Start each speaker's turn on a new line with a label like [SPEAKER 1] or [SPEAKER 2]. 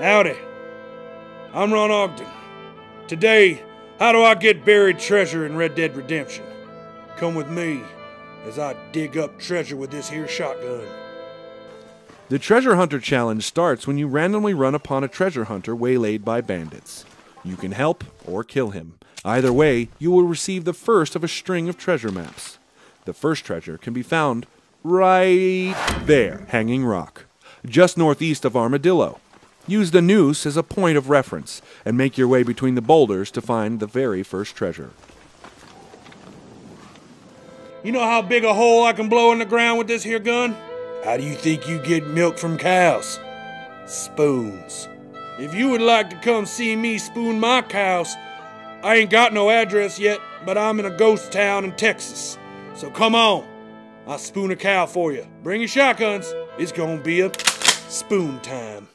[SPEAKER 1] Howdy. I'm Ron Ogden. Today, how do I get buried treasure in Red Dead Redemption? Come with me as I dig up treasure with this here shotgun.
[SPEAKER 2] The Treasure Hunter Challenge starts when you randomly run upon a treasure hunter waylaid by bandits. You can help or kill him. Either way, you will receive the first of a string of treasure maps. The first treasure can be found right there, Hanging Rock, just northeast of Armadillo. Use the noose as a point of reference and make your way between the boulders to find the very first treasure.
[SPEAKER 1] You know how big a hole I can blow in the ground with this here gun? How do you think you get milk from cows? Spoons. If you would like to come see me spoon my cows, I ain't got no address yet, but I'm in a ghost town in Texas. So come on. I'll spoon a cow for you. Bring your shotguns. It's gonna be a spoon time.